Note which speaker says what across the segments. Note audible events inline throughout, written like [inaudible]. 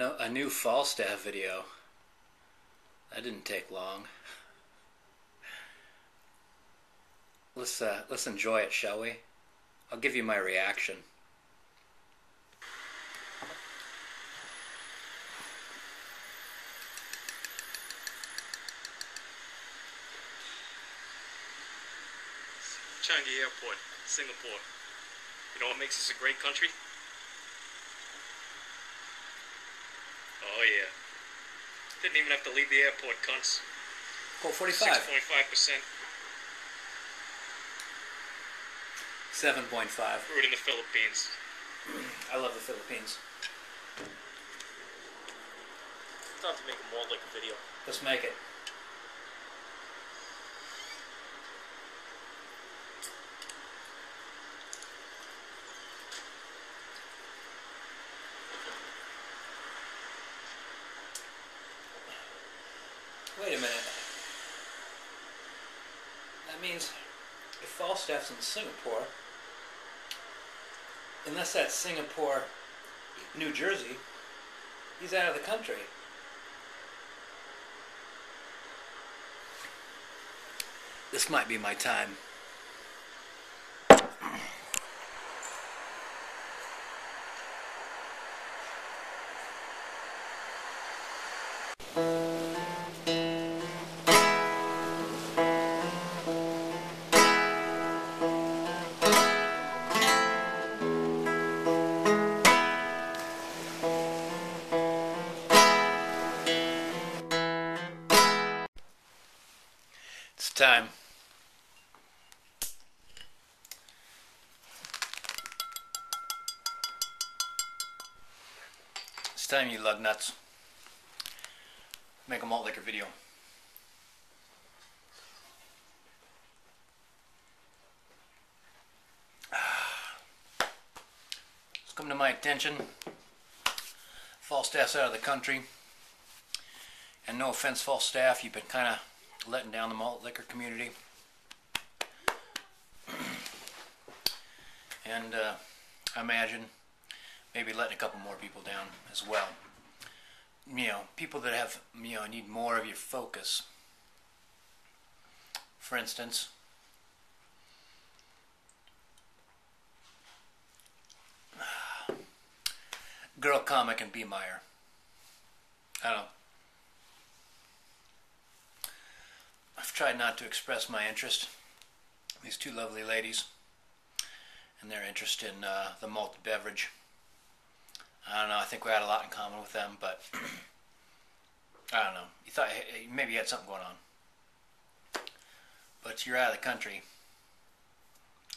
Speaker 1: a, new Falstaff video. That didn't take long. Let's uh, let's enjoy it, shall we? I'll give you my reaction.
Speaker 2: Changi Airport, Singapore. You know what makes this a great country? Oh yeah. Didn't even have to leave the airport, cunts.
Speaker 1: Colt 45.
Speaker 2: 6.5%
Speaker 1: 7.5.
Speaker 2: brewed in the Philippines.
Speaker 1: I love the Philippines.
Speaker 2: Time to make a more like a video.
Speaker 1: Let's make it. Wait a minute. That means if Falstaff's in Singapore, unless that's Singapore, New Jersey, he's out of the country. This might be my time. Time. It's time, you lug nuts. Make a malt liquor video. [sighs] It's come to my attention. Falstaff's out of the country. And no offense, Falstaff, you've been kind of letting down the malt liquor community. and uh, I imagine maybe letting a couple more people down as well. You know, people that have, you know, need more of your focus. For instance, [sighs] Girl Comic and B. Meyer. I don't know. I've tried not to express my interest. These two lovely ladies and their interest in uh, the malt beverage. I don't know. I think we had a lot in common with them, but [clears throat] I don't know. You thought maybe you had something going on, but you're out of the country,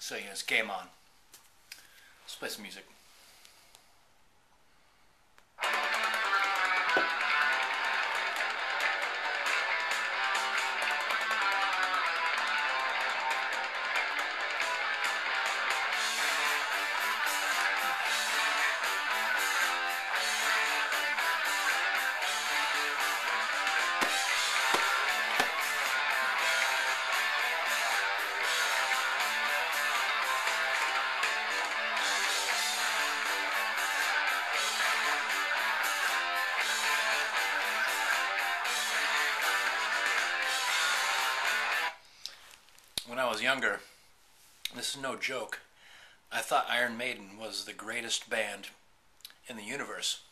Speaker 1: so you know it's game on. Let's play some music. When I was younger, this is no joke, I thought Iron Maiden was the greatest band in the universe.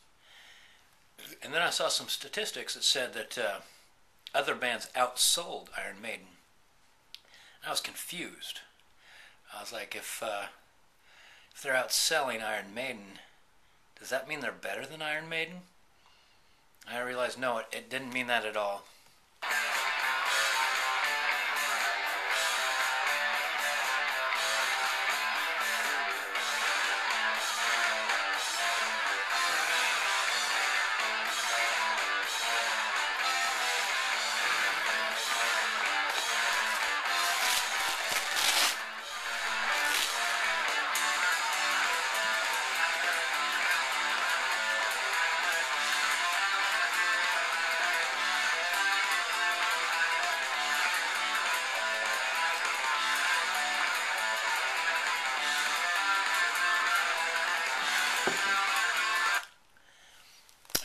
Speaker 1: And then I saw some statistics that said that uh, other bands outsold Iron Maiden. I was confused. I was like, if uh, if they're outselling Iron Maiden, does that mean they're better than Iron Maiden? I realized no, it, it didn't mean that at all.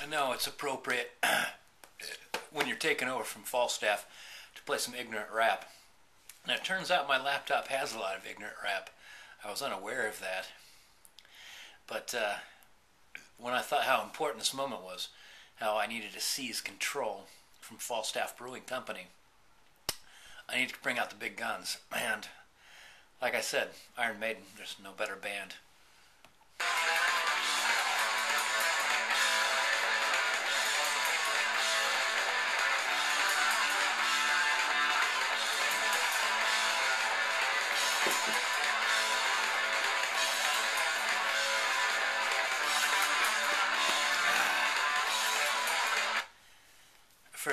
Speaker 1: Know it's appropriate [clears throat] when you're taking over from Falstaff to play some ignorant rap. Now it turns out my laptop has a lot of ignorant rap. I was unaware of that. But uh, when I thought how important this moment was, how I needed to seize control from Falstaff Brewing Company, I needed to bring out the big guns. And like I said, Iron Maiden, there's no better band.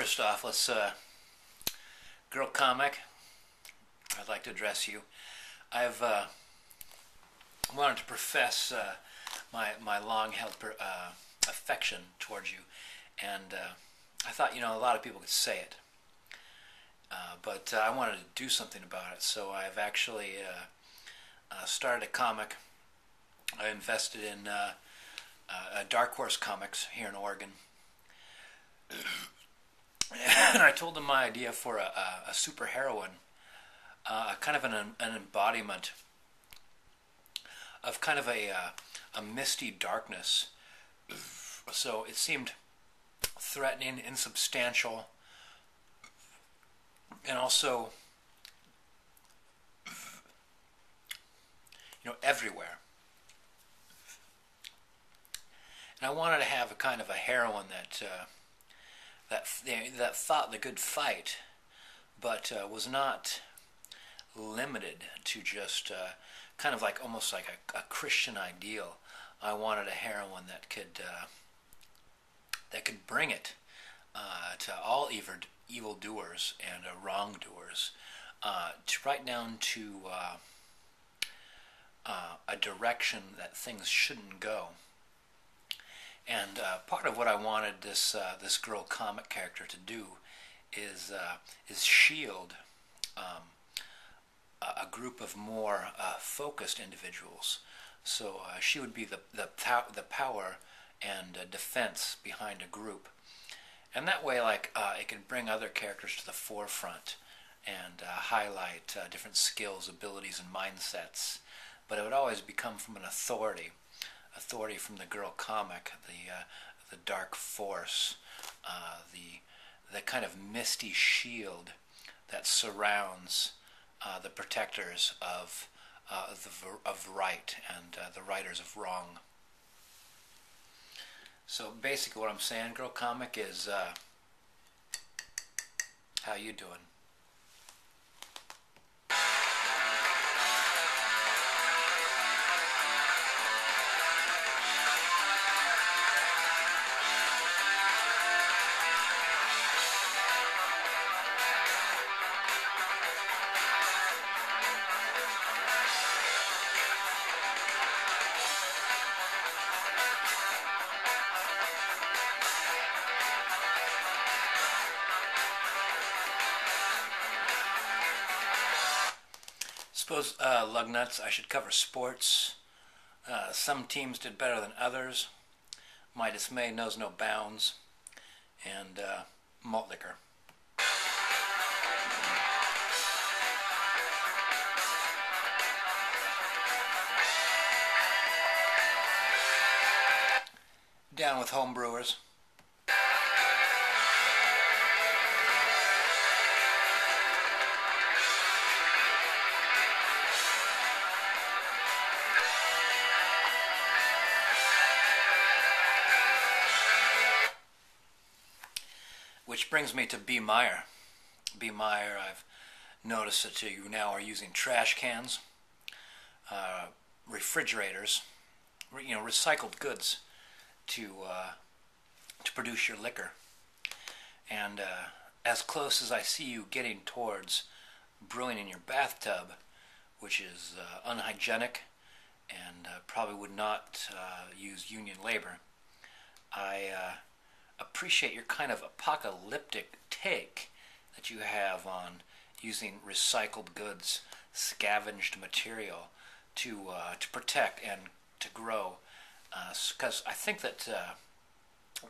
Speaker 1: First off, let's uh, girl comic. I'd like to address you. I've uh, wanted to profess uh, my my long held uh, affection towards you, and uh, I thought you know a lot of people could say it, uh, but uh, I wanted to do something about it. So I've actually started a comic. I invested in Dark Horse Comics here in Oregon. And I told them my idea for a, a, a super heroine, uh, kind of an, an embodiment of kind of a, uh, a misty darkness. So it seemed threatening, insubstantial, and also, you know, everywhere. And I wanted to have a kind of a heroine that. Uh, that that fought the good fight, but uh, was not limited to just uh, kind of like almost like a, a, Christian ideal. I wanted a heroine that could uh, that could bring it uh, to all evil evildoers and uh, wrongdoers, uh, to right down to a direction that things shouldn't go. And uh, part of what I wanted this uh, this girl comic character to do is uh, is shield um, a, group of more uh, focused individuals. So uh, she would be the the, pow- the power and defense behind a group, and that way, like uh, it can bring other characters to the forefront and highlight different skills, abilities, and mindsets. But it would always become from an authority authority from the girl comic, the uh, the dark force, uh, the the kind of misty shield that surrounds uh, the protectors of uh, the of right and uh, the writers of wrong. So basically, what I'm saying, girl comic, is uh, how you doing? Suppose uh, lug nuts. I should cover sports. Uh, some teams did better than others. My dismay knows no bounds. And uh, malt liquor. Down with home brings me to B. Meyer. B. Meyer, I've noticed that you now are using trash cans, uh, refrigerators, you know, recycled goods to uh, to produce your liquor. And uh, as close as I see you getting towards brewing in your bathtub, which is uh, unhygienic and uh, probably would not uh, use union labor, I appreciate your kind of apocalyptic take that you have on using recycled goods, scavenged material to uh, to protect and to grow. Because uh, I think that uh,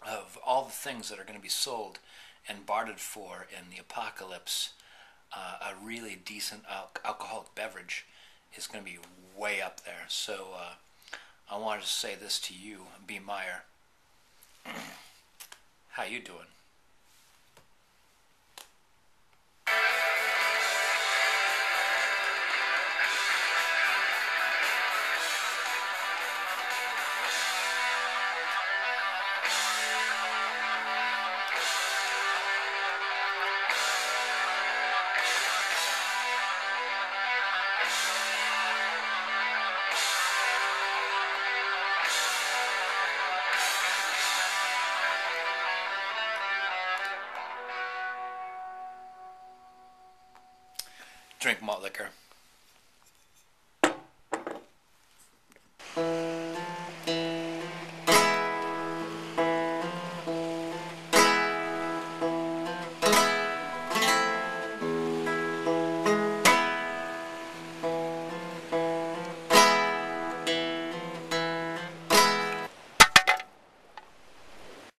Speaker 1: of all the things that are going to be sold and bartered for in the apocalypse, uh, a really decent al- alcoholic beverage is going to be way up there. So uh, I wanted to say this to you, B. Meyer. [clears throat] How you doing? Liquor.